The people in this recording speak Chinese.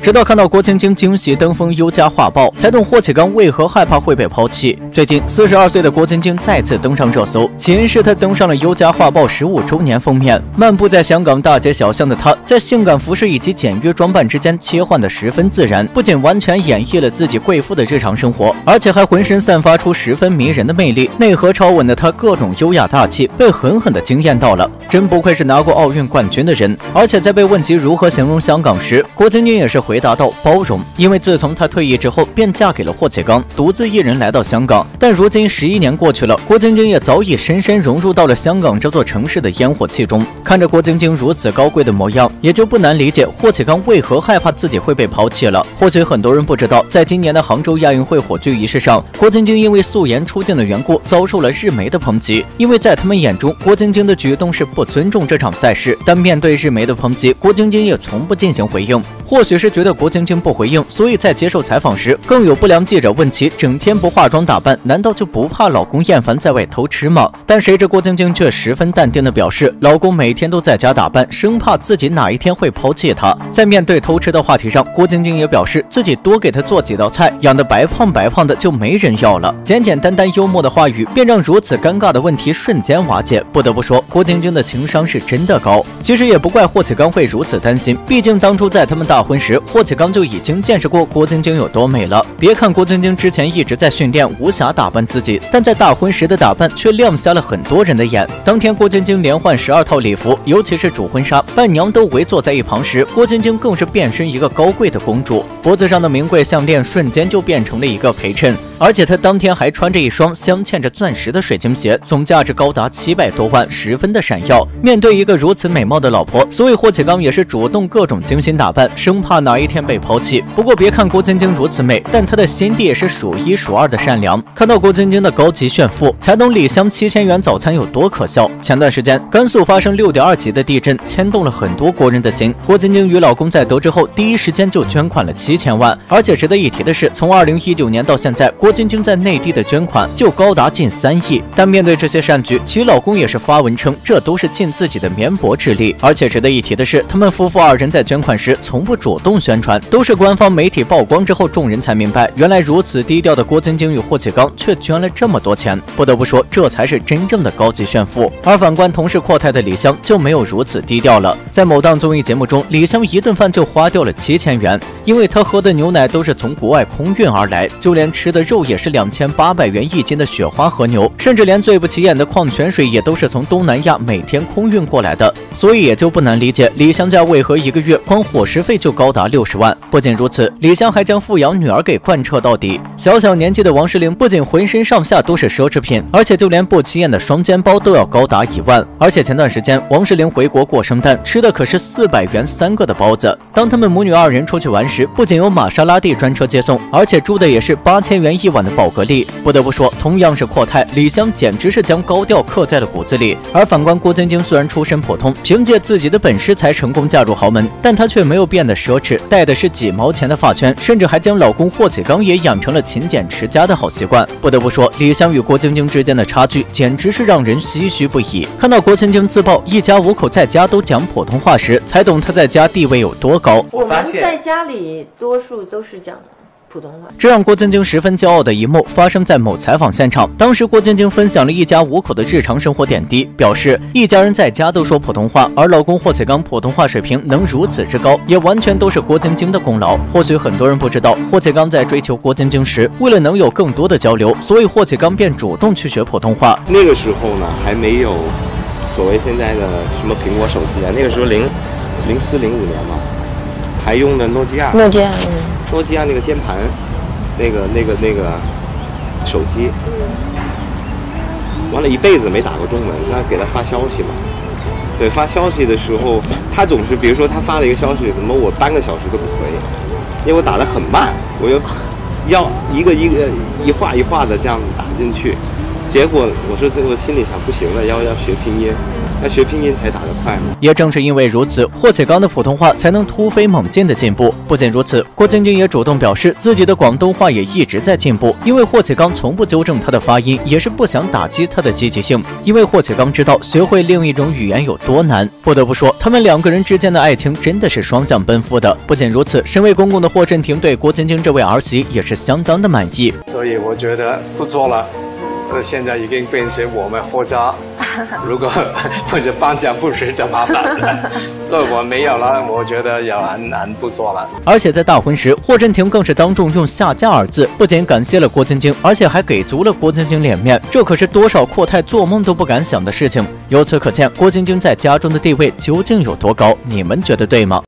直到看到郭晶晶惊喜登封优家画报，才懂霍启刚为何害怕会被抛弃。最近，四十二岁的郭晶晶再次登上热搜，起因是她登上了优家画报十五周年封面。漫步在香港大街小巷的她，在性感服饰以及简约装扮之间切换的十分自然，不仅完全演绎了自己贵妇的日常生活，而且还浑身散发出十分迷人的魅力。内核超稳的她，各种优雅大气，被狠狠的惊艳到了。真不愧是拿过奥运冠军的人。而且在被问及如何形容香港时，郭晶晶也是。回答道：“包容，因为自从她退役之后，便嫁给了霍启刚，独自一人来到香港。但如今十一年过去了，郭晶晶也早已深深融入到了香港这座城市的烟火气中。看着郭晶晶如此高贵的模样，也就不难理解霍启刚为何害怕自己会被抛弃了。或许很多人不知道，在今年的杭州亚运会火炬仪式上，郭晶晶因为素颜出镜的缘故，遭受了日媒的抨击。因为在他们眼中，郭晶晶的举动是不尊重这场赛事。但面对日媒的抨击，郭晶晶也从不进行回应。或许是觉得郭晶晶不回应，所以在接受采访时，更有不良记者问其：整天不化妆打扮，难道就不怕老公厌烦在外偷吃吗？但谁知郭晶晶却十分淡定地表示，老公每天都在家打扮，生怕自己哪一天会抛弃她。在面对偷吃的话题上，郭晶晶也表示自己多给他做几道菜，养得白胖白胖的就没人要了。简简单单幽默的话语，便让如此尴尬的问题瞬间瓦解。不得不说，郭晶晶的情商是真的高。其实也不怪霍启刚会如此担心，毕竟当初在他们大。婚时，霍启刚就已经见识过郭晶晶有多美了。别看郭晶晶之前一直在训练，无暇打扮自己，但在大婚时的打扮却亮瞎了很多人的眼。当天，郭晶晶连换十二套礼服，尤其是主婚纱，伴娘都围坐在一旁时，郭晶晶更是变身一个高贵的公主，脖子上的名贵项链瞬间就变成了一个陪衬。而且他当天还穿着一双镶嵌着钻石的水晶鞋，总价值高达七百多万，十分的闪耀。面对一个如此美貌的老婆，所以霍启刚也是主动各种精心打扮，生怕哪一天被抛弃。不过别看郭晶晶如此美，但她的心地也是数一数二的善良。看到郭晶晶的高级炫富，才懂李湘七千元早餐有多可笑。前段时间甘肃发生六点二级的地震，牵动了很多国人的心。郭晶晶与老公在得知后，第一时间就捐款了七千万。而且值得一提的是，从二零一九年到现在，郭晶晶在内地的捐款就高达近三亿，但面对这些善举，其老公也是发文称，这都是尽自己的绵薄之力。而且值得一提的是，他们夫妇二人在捐款时从不主动宣传，都是官方媒体曝光之后，众人才明白，原来如此低调的郭晶晶与霍启刚却捐了这么多钱。不得不说，这才是真正的高级炫富。而反观同是阔太的李湘就没有如此低调了。在某档综艺节目中，李湘一顿饭就花掉了七千元，因为她喝的牛奶都是从国外空运而来，就连吃的肉也是两。千八百元一斤的雪花和牛，甚至连最不起眼的矿泉水也都是从东南亚每天空运过来的，所以也就不难理解李湘家为何一个月光伙食费就高达六十万。不仅如此，李湘还将富养女儿给贯彻到底。小小年纪的王诗龄不仅浑身上下都是奢侈品，而且就连不起眼的双肩包都要高达一万。而且前段时间王诗龄回国过圣诞，吃的可是四百元三个的包子。当他们母女二人出去玩时，不仅有玛莎拉蒂专车接送，而且住的也是八千元一晚的宝。格丽不得不说，同样是阔太，李湘简直是将高调刻在了骨子里。而反观郭晶晶，虽然出身普通，凭借自己的本事才成功嫁入豪门，但她却没有变得奢侈，戴的是几毛钱的发圈，甚至还将老公霍启刚也养成了勤俭持家的好习惯。不得不说，李湘与郭晶晶之间的差距简直是让人唏嘘不已。看到郭晶晶自曝一家五口在家都讲普通话时，才懂她在家地位有多高。我们在家里多数都是讲。普通话，这让郭晶晶十分骄傲的一幕发生在某采访现场。当时郭晶晶分享了一家五口的日常生活点滴，表示一家人在家都说普通话，而老公霍启刚普通话水平能如此之高，也完全都是郭晶晶的功劳。或许很多人不知道，霍启刚在追求郭晶晶时，为了能有更多的交流，所以霍启刚便主动去学普通话。那个时候呢，还没有所谓现在的什么苹果手机啊，那个时候零零四零五年嘛，还用的诺基亚。诺基亚，嗯。诺基亚那个键盘，那个那个那个手机，完了一辈子没打过中文，那给他发消息嘛？对，发消息的时候，他总是比如说他发了一个消息，怎么我半个小时都不回，因为我打的很慢，我又要一个一个一画一画的这样子打进去，结果我说这我心里想不行了，要要学拼音。要学拼音才打得快吗？也正是因为如此，霍启刚的普通话才能突飞猛进的进步。不仅如此，郭晶晶也主动表示自己的广东话也一直在进步。因为霍启刚从不纠正他的发音，也是不想打击他的积极性。因为霍启刚知道学会另一种语言有多难。不得不说，他们两个人之间的爱情真的是双向奔赴的。不仅如此，身为公公的霍震霆对郭晶晶这位儿媳也是相当的满意。所以我觉得不做了。现在已经变成我们霍家，如果 或者颁奖不是就麻烦了，所以我没有了。我觉得也很难不做了。而且在大婚时，霍震霆更是当众用下嫁二字，不仅感谢了郭晶晶，而且还给足了郭晶晶脸面。这可是多少阔太做梦都不敢想的事情。由此可见，郭晶晶在家中的地位究竟有多高？你们觉得对吗？